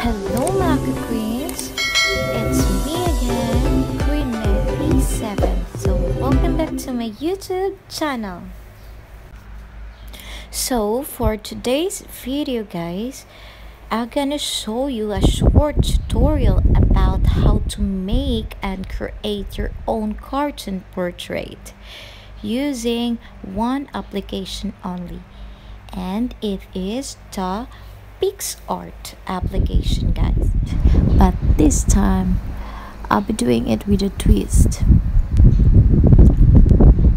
Hello mga queens. It's me again, Queen Mary 7 So welcome back to my YouTube channel. So for today's video guys, I'm gonna show you a short tutorial about how to make and create your own cartoon portrait using one application only. And it is the PixArt application guys. But this time I'll be doing it with a twist.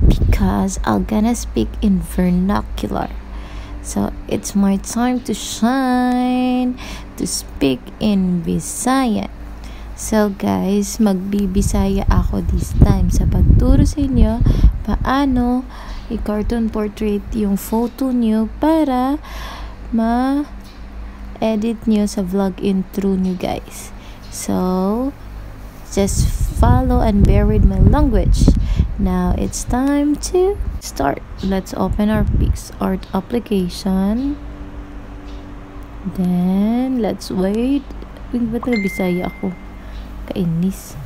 Because I'm gonna speak in vernacular. So it's my time to shine to speak in Bisaya. So guys magbibisaya ako this time sa pagturo sa inyo paano i-cartoon portrait yung photo nyo para ma edit nyo sa vlog intro nyo guys. So, just follow and bear with my language. Now, it's time to start. Let's open our PixArt application. Then, let's wait. Wait ba talaga Bisaya ako? Kainis.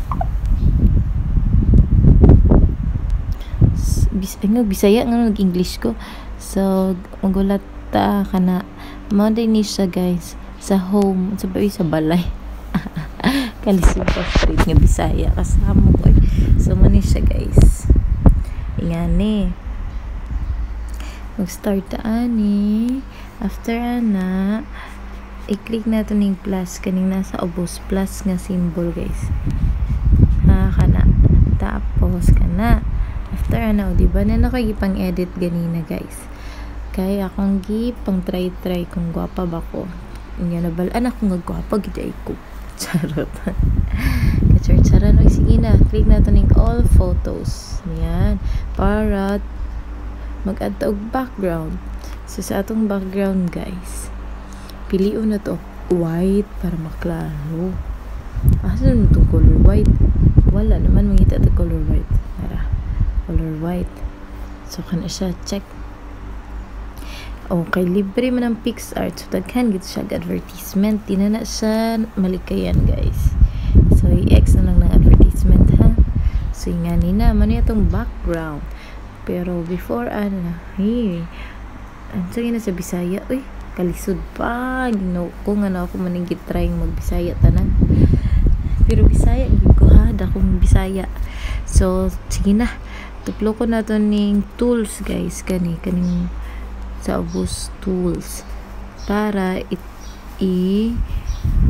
Bis ay, Bisaya nga nag-English ko. So, magulat ta ka na Mao ni siya guys sa home sa bawi sa balay. Kalisod pa street nga Bisaya kasama ko. Eh. So man siya guys. Ingani. Mag-start ta ani. After ana i-click nato ning plus kaning nasa ubos plus nga symbol guys. Ha kana. Tapos kana. After ana, di ba na nakagipang edit ganina guys kay akong gi pang try try kung gwapa ba ko. Nga nabalaan ako nga gwapa gid ko. Charot. Kachar chara no sige na. Click nato ning all photos. Yan para mag-add og background. So sa atong background guys piliun na to. White para maklaro. Asa mo itong color white? Wala naman mangita ta color white. Para color white. So kana siya check Okay, libre man ang PixArt. So, daghan gito siya advertisement. Di na na siya malikayan, guys. So, i-X na lang ng advertisement, ha? So, nga ni na, man itong background. Pero, before, ano na, hey, ano sa na sa Bisaya, uy, kalisod pa. Gino ko nga na ako maningit trying mag-Bisaya tanan. Pero, Bisaya, ko ha, dakong Bisaya. So, sige na. Tuplo ko na to ning tools, guys. Kani, kaning sa ubos tools para it, i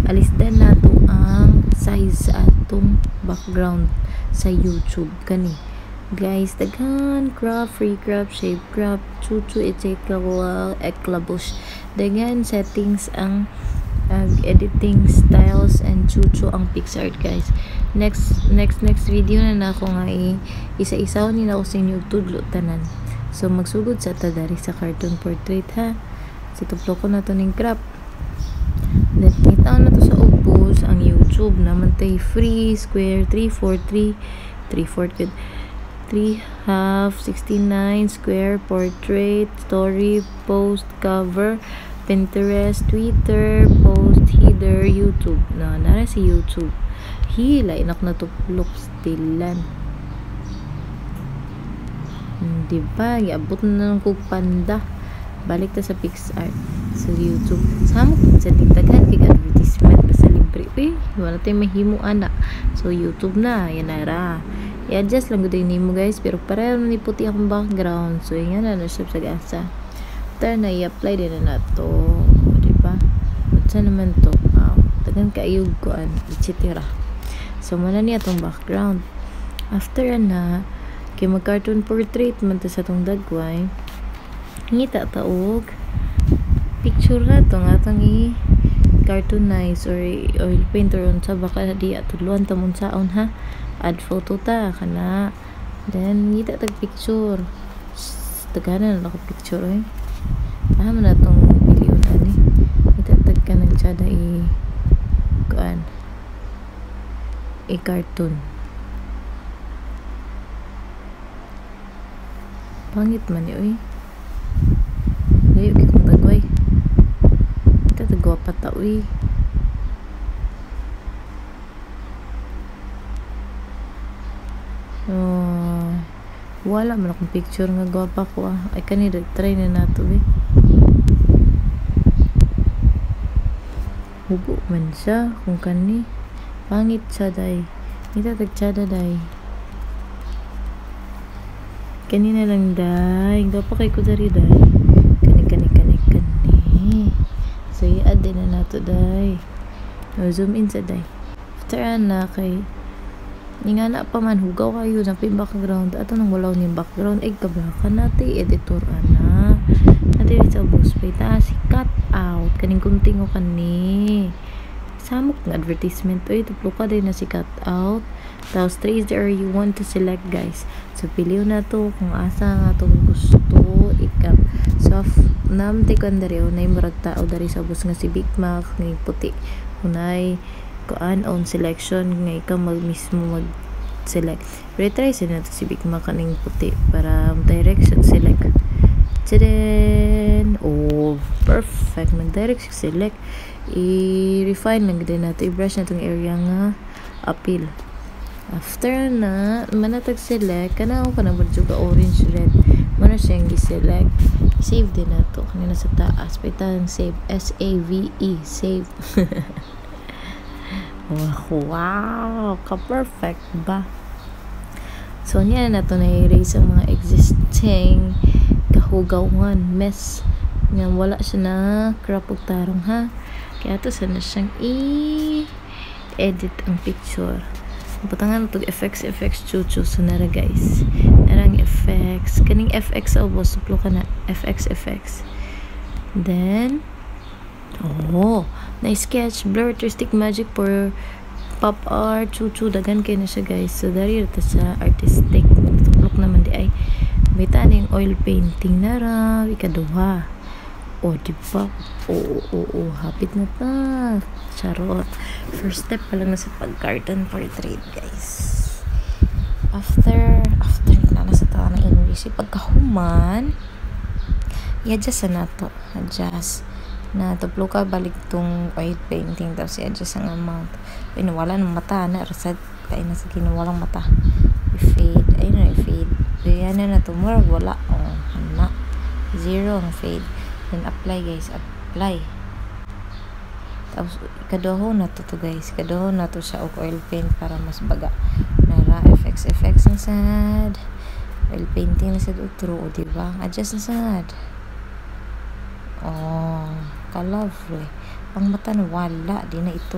alisdan nato ang size sa atong background sa YouTube kani. Guys daghan crop free crop shape crop chuchu etc eklabush daghan settings ang uh, editing styles and chuchu ang PixArt guys. Next next next video na na ako nga isa-isaw ni na ako sa inyo tudlo tanan So, magsugod sa ta dari sa cartoon portrait ha. So, tuplo ko na to ning crop. Then, kita na to sa ubos ang YouTube naman tay free, square, 3, 4, 3, 3, 4, good. 3 half, 69, square, portrait, story, post, cover, Pinterest, Twitter, post, header, YouTube. Na, nara si YouTube. Hila, inak na tuplok stilan. Di ba? Iabot na lang kong panda. Balik ta sa PixArt. Sa YouTube. Sama ko sa tingtagan kay advertisement sa libre. Eh, wala tayong mahimo ana. So, YouTube na. Yan na ra. I-adjust lang gudin nimo guys. Pero pareho na ni puti akong background. So, yan na na sa gasa. After na i-apply din na na to. Di ba? Saan naman to? Wow. Tagan kaayog ko an. Etc. So, muna niya tong background. After na, kay mag cartoon portrait man ta sa tong dagway. Ngita taog picture na to nga tong i cartoonize or oil painter on sa baka di atuluan ta mun saon ha? Add photo ta kana. Then ngita tag picture. Tagana na ako picture eh ah man na tong piliun ani ngita tag ka nang tsada i kuan i cartoon langit man ya, ya, yun eh kita matagway kita tagwapa tao eh Oh, wala man akong picture nga gwapa ko ah. Ay kanina try na nato eh. Hubo man siya kung kani. Pangit siya day. Itatag siya day. Kanina lang day. Gwapa kay ko dari day. Kani kani kani kani. So i-add din na nato day. Zoom in sa day. After na kay ni nga na pa man hugaw kayo na pin background ato nang walaw ni background ay kabaka nati editor ana nati sa boss pay ta si cut out kaning kunting o kani samok ng advertisement oy tuplo ka din na si cut out tapos trace the area you want to select guys so piliw na to kung asa nga to gusto ikap so nam te kan dari unay murag tao dari sa bus nga si Big Mac nga puti unay kuan on selection nga ikaw mag mismo mag select retry sa nato si Big Mac kaning puti para direction select Tadaan! Oh, perfect. Mag-direct select. I-refine lang din nato. I-brush na itong area nga appeal. After na, manatag select, kanaw ka na ka orange red. Mana siyang gi-select. Save din nato. Kanina sa taas. Paitan save. S-A-V-E. Save. wow! Ka-perfect ba? So, niya na ito na-erase ang mga existing kahugawan, mess. Nga wala siya na crop og tarong ha. Kaya ito sana siyang i-edit ang picture. Butangan ito effects, effects, chuchu. So, nara guys. Narang effects. Kaning FX o oh, suplo ka na. FX, effects. Then, oh, na-sketch, blur, artistic magic for pop art, chuchu, dagan kayo na siya guys. So, dari ito sa artistic. Tuklok naman di ay. May taning oil painting na ra, ikaduha. O, di ba? Oo, oo, oo, hapit na ta. Charot. First step pa lang na sa pag-carton portrait, guys. After, after na nasa tawa ng English, pagkahuman, i-adjust na to. Adjust na tuplo ka balik tong oil painting. Tapos i-adjust ang amount. Ay nawala ng mata na. Rasad kaya na sa walang mata. I-fade. Ayun na i-fade. So yan na na tumurag wala. Oh hana zero ang fade then apply guys apply tapos kadoho na to to guys kadoho na to sa oil paint para mas baga nara effects effects na sad oil painting na sad utro o diba adjust na sad oh ka-lovely. Ang mata na wala, di na ito.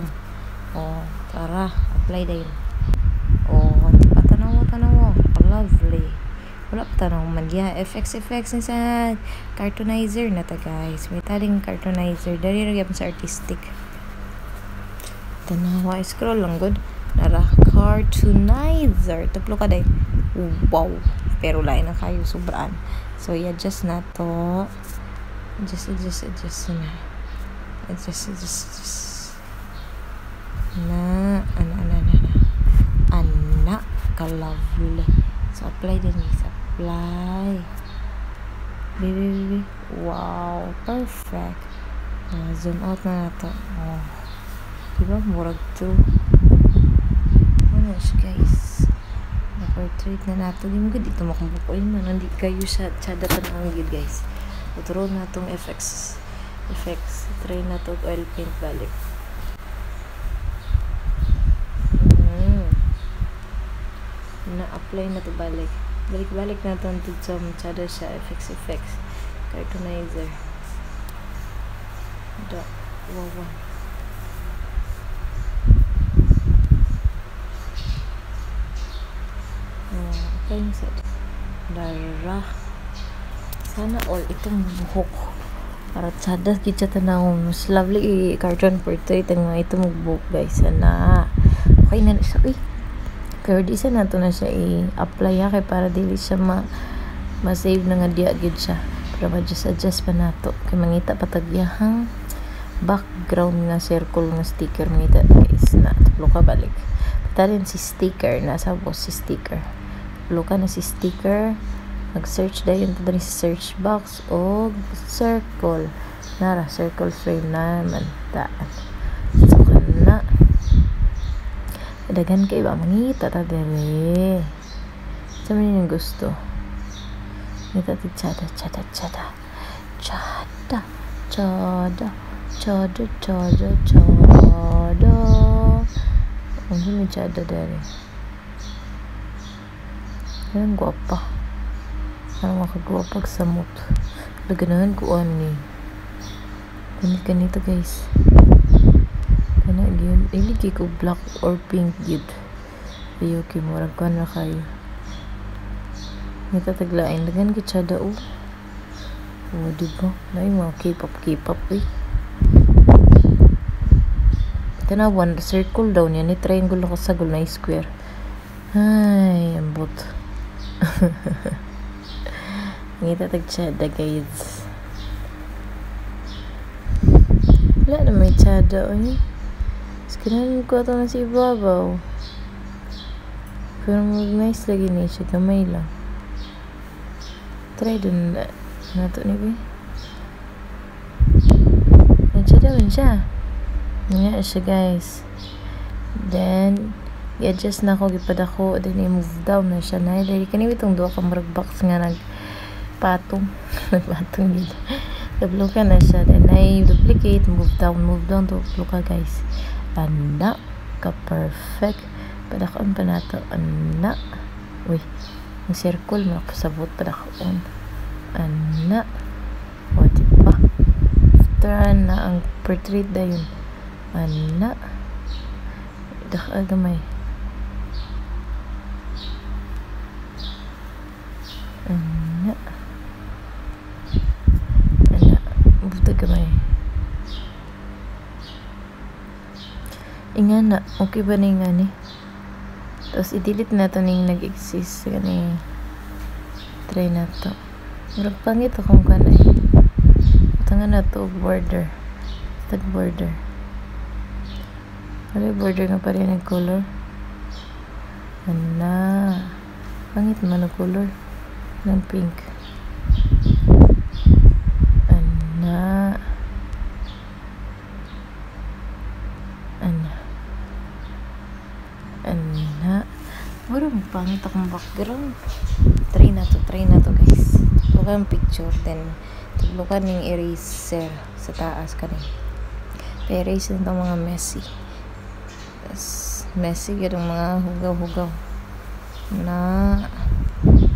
Oh, tara, apply din. Oh, di pa tanaw, tanaw. Ka-lovely. Wala pa tanaw man. Yeah, FX, FX na sa cartoonizer na ta guys. May taling cartoonizer. Dari rin sa artistic. Tanawa, scroll lang good. Nara, cartoonizer. Taplo ka din. Wow. Pero lain na kayo, sobraan. So, i-adjust na to. Adjust, adjust, adjust na adjust, adjust, adjust. Na, ano, ano, ano. Anak, ka-lovely. So, apply din guys. Apply. Wow, perfect. Uh, zoom out na nato. Oh. Diba, murag to. Ano guys. Na-portrait na nato. Di mo dito makumbukoy man. Hindi kayo sa tsada pa na guys. Uturo na itong effects effects try na to oil paint balik mm. na-apply na to balik balik-balik na to to sa masyado siya effects effects cartoonizer da wawa. Oh, apply na sa dara sana all itong buhok para tsada kitsa tanaw mas lovely carton portrait ang ito magbook guys. Sana okay na kaya di sa nato na siya i-apply. Kay para dili siya ma ma-save na nga diya gid siya. Pero adjust adjust pa nato. Kay mangita patagyahang background nga circle nga sticker. Mangita guys na tulo ka balik. Patalin si sticker nasa boss si sticker. Tulo na si sticker. Mag-search dayon ta sa search box o circle. Nara circle frame naman taan so kana dagan kay ba mangita ta dere Sa man yung gusto. Ito ito chada, chada, chada. Chada, chada, chada, chada, chada. Ang may chada dari. Ayan, guwapa. Parang makagwapag sa mut. Laganahan ko ani. Ganit ganito guys. Iligi ko black or pink yun. Ayo kay murag kan na kayo. Ngita taglain dagan gid siya dao. Oh, di ba? Nay mga K-pop K-pop eh. Tanawan, circle daw niya. Ni triangle ako sa na square. Ay, ambot. Ngita tag chada guys. Wala na may chada oy. Skinanin ko ito na si Ibabaw. Pero mag-nice lagi niya siya. Kamay lang. Try dun na. Nato ni Bi. Nandiyan naman siya. Nga siya guys. Then, i-adjust na ako, gipad ako, then i-move down na siya na. Dahil kaniwi itong duwa ka marag box nga nagpatong. nagpatong dito. Double ka na siya. Then, i-duplicate, move down, move down, double ka guys. Anak, ka-perfect. Padakon pa na to. Anak. Uy, ang circle mo pasabot padakon. Anak. O, diba? After na ang portrait da yun. Anak. Daka gamay. Anak. Anak. Buta gamay. Inga na. Okay ba na nga ni? Tapos i-delete na to ning nag-exist. Gani. Try na to. Murag pangit akong kanay. Tanga na to border. Tag border. Ano yung border nga pa rin color? Ana. Pangit man ang color. Ng pink. Ana. Ana. Ana. Pangit akong background. Try na to, try na to guys. Tukan picture, then tuglukan ng eraser sa taas kanin. Pa-erase na mga messy. Tas, messy yun ang mga hugaw-hugaw. Na,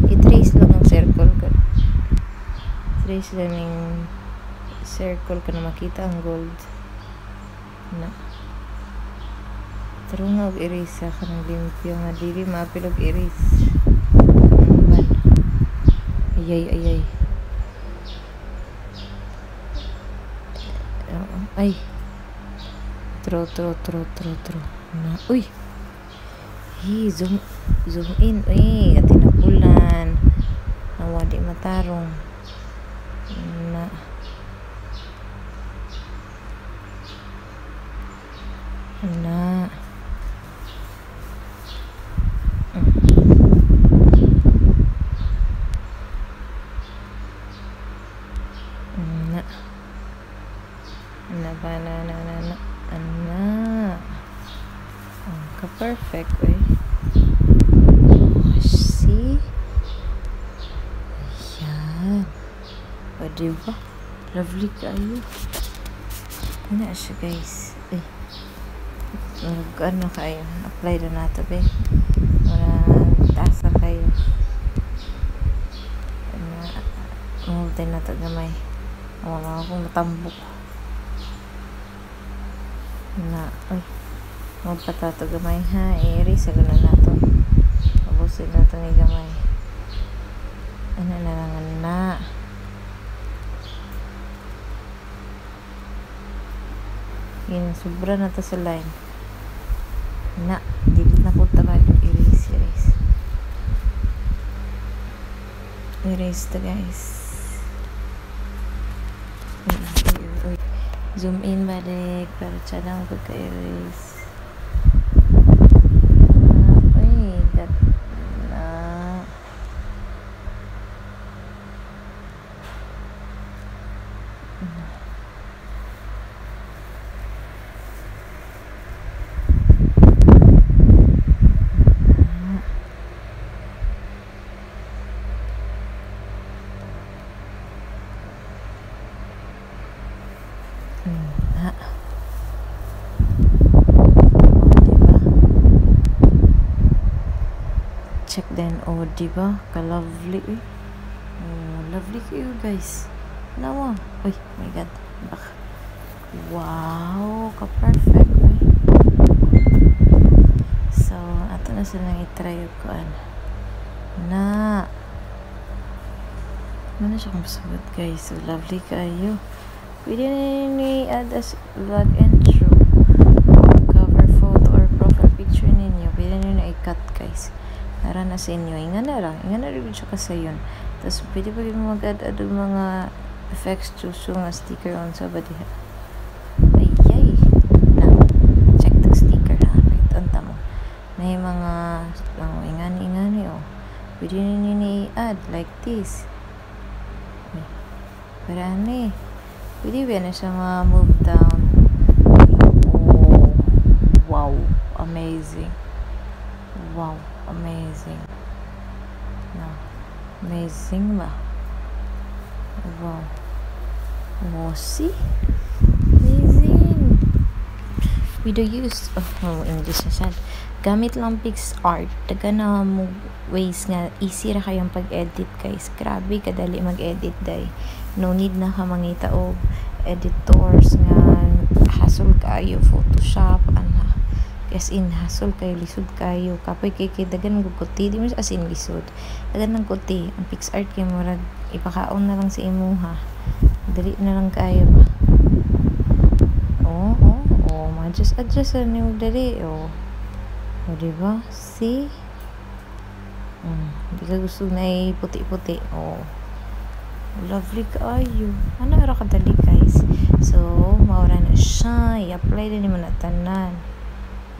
i-trace lang ang circle ko. Trace lang yung circle ka na makita ang gold. Na. Pero nga og-erase ka ng limpyo nga dili maapil og erase. Ban. Ayay, ayay. Ay. Tro, tro, tro, tro, tro. Na. Uy! Hey, zoom, zoom in. Uy, at tinapulan. Nawa di matarong. Na. Na. Na ba na na na na. Ana. Oh, ka-perfect eh. Oh, see? Ayan. O, diba? Lovely kayo. Ano siya guys. Eh. Mag, ano kayo? Apply na nato be. Marang tasa kayo. Ano, din na to gamay. Wala akong matambok. Na, ay. Magpatato gamay ha. Eri, sa ganun na to. Abusin na to ni gamay. Ano na lang na. Yun, sobra na to sa line. Na, delete na po tagal erase, erase. Erase to guys. Uy, uy, uy, uy. Zoom in balik para siya lang pagka-erase. Ah, Uy, that na. Oh, di ba? Ka-lovely eh. Oh, lovely kayo guys. Nawa. Uy, my god. Baka. Wow, ka-perfect eh. So, ato na sa nang itry ko ano. Na. Ano siya sabot guys. So, lovely kayo. Pwede na ni add as vlog intro. Cover photo or profile picture ninyo. Pwede na i-cut guys. Nara na sa inyo. Inga na lang. Inga na rin siya kasi yun. Tapos pwede pa rin mag-add-add mga effects chuso nga sticker on sa badiha. Ayay. Na. Check the sticker ha. Right. Anta mo. May mga oh, ingani-ingani oh. Pwede nyo ni i-add like this. Parani. Pwede ba na siya ma-move down? Oh, wow. Amazing. Wow. Amazing. No. Amazing ba? Wow. See? Amazing. We do use, oh, oh English na siya. Gamit lang PixArt. Daga na mo ways nga easy ra kayong pag-edit guys. Grabe kadali mag-edit day. No need na ka mangita og editors nga hassle kayo Photoshop. As in hassle kayo lisod kayo. Kapoy kay kay dagan guguti di mo as in lisod. Dagan ng kuti. Ang PixArt kay murag ipakaon na lang sa imuha. Dali na lang kayo ba. Oh, oh, oh. Ma-adjust, adjust na niyo dali. Oh. O, diba? See? Mm, hindi ka gusto na puti-puti. Oh. Lovely kaayo. Ano ara kadali guys? So, maura na siya. I-apply din mo na tanan.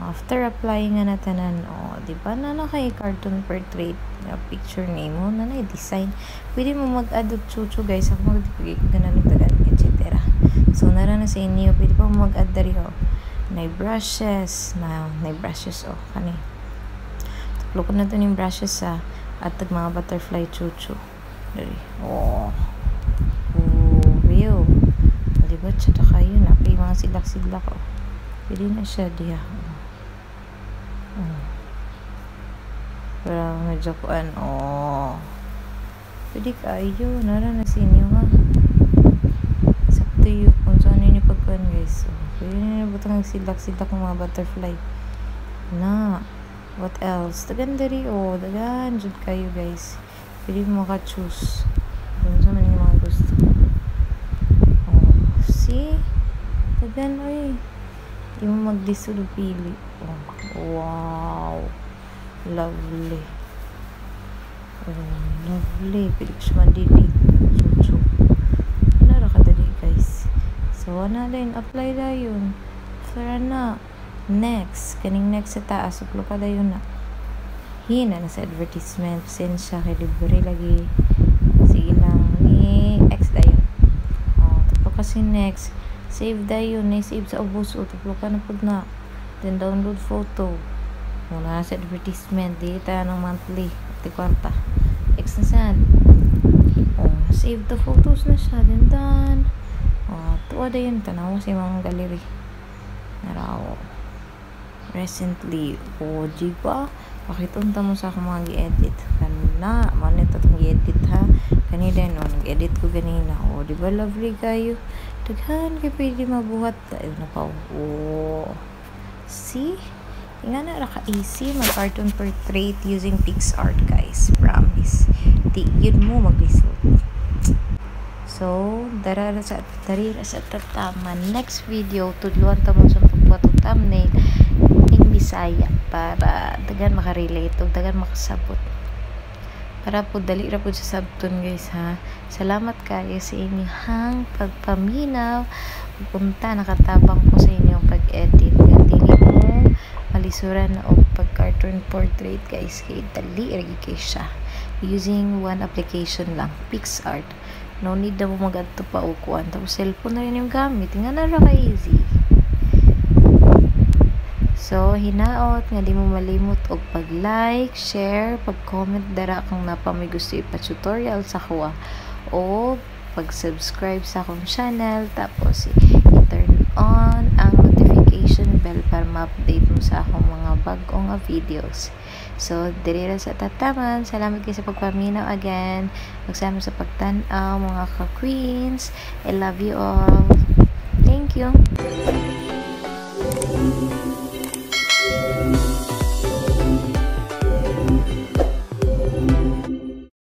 After applying nga na tanan, oh, di ba na na kay cartoon portrait na picture name mo na na design. Pwede mo mag-add og chuchu guys. Ako mag-dipigay ko ganamit tagan, etc. So, nara na sa inyo. Pwede pa mag-add dari oh na brushes na na brushes oh kani tuklo ko na to yung brushes sa at tag mga butterfly chuchu dari oh oh di ba siya kayo na pay mga silak silak oh pwede na siya diya. Pero medyo kuan oh pwede kayo nara na sinyo ha sakto yun kung saan yun yung pagkuhan guys oh Pwede na butang silak-silak ng mga butterfly. Na. What else? Dagan dari. Oh, dagan. Jud kayo guys. Pwede mo maka-choose. Kung sa man yung mga gusto. Oh. See? Dagan oy. Mo mag-lisod pili. Oh. Wow. Lovely. Oh, lovely. Pwede ko siya ma-delete. Chuchu. Ano ra kadali guys? So, na din, apply na yun. After na, next, kaning next sa taas, uplo ka na yun na. Hina na sa advertisement, send siya kay libre lagi. Sige lang, ni X da yun. Oh, tapos kasi next, save yun, na save sa ubos, o tapos ka na po na. Then download photo. Muna sa advertisement, di tayo ng monthly, di kwarta. X na sad. Oh, save the photos na siya, then done. Oh, tuwa da yun tanaw sa mga gallery. Naraw. Recently, o oh, di ba? Pakitunta mo sa akong mga gi-edit. Kana, manit atong gi-edit ha. Kanina no, nag-edit ko ganina. O, oh, di ba lovely kayo? Daghan kay pwede mabuhat. Ayun na pa. Oh. See? Nga na ra ka-easy mag-cartoon portrait using PixArt guys. Promise. Di yun mo maglisod. So, darara sa darira sa tatama. Next video, tudluan ta mo sa pagbuhat thumbnail in Bisaya para dagan makarelate o dagan makasabot. Para po dali ra po sa sabton guys ha. Salamat kayo sa inyong pagpaminaw. Punta nakatabang po sa inyong pag-edit. Dili mo malisuran na og pag-cartoon portrait guys kay dali ra kay siya using one application lang, PixArt no need na mo mag-adto pa o kuan tapos cellphone na rin yung gamit nga na ra easy So, hinaot nga di mo malimot og pag-like, share, pag-comment dara kung napa may gusto ipa-tutorial sa kuha o pag-subscribe sa akong channel tapos i-turn on ang notification bell para ma-update mo sa akong mga bagong videos. So, dirira sa tataman. Salamat kayo sa pagpaminaw again. Magsama sa pagtanaw mga ka-queens. I love you all. Thank you.